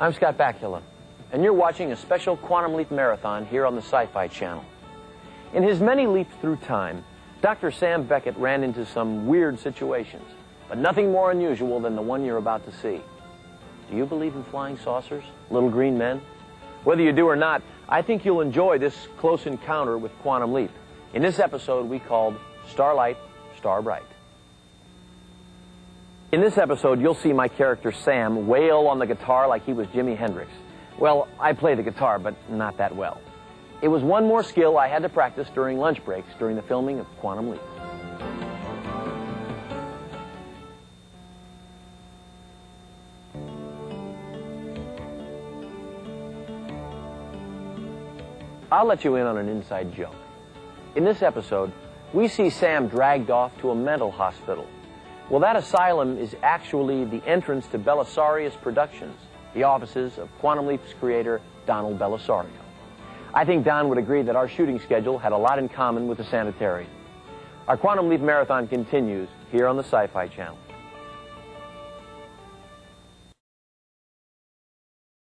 I'm Scott Bakula, and you're watching a special Quantum Leap Marathon here on the Sci-Fi Channel. In his many leaps through time, Dr. Sam Beckett ran into some weird situations, but nothing more unusual than the one you're about to see. Do you believe in flying saucers, little green men? Whether you do or not, I think you'll enjoy this close encounter with Quantum Leap. In this episode, we called Starlight, Starbright. In this episode, you'll see my character Sam wail on the guitar like he was Jimi Hendrix. Well, I play the guitar, but not that well. It was one more skill I had to practice during lunch breaks during the filming of Quantum Leap. I'll let you in on an inside joke. In this episode, we see Sam dragged off to a mental hospital. Well, that asylum is actually the entrance to Belisarius Productions, the offices of Quantum Leap's creator, Donald Bellisario. I think Don would agree that our shooting schedule had a lot in common with the sanitarium. Our Quantum Leap Marathon continues here on the Sci-Fi Channel.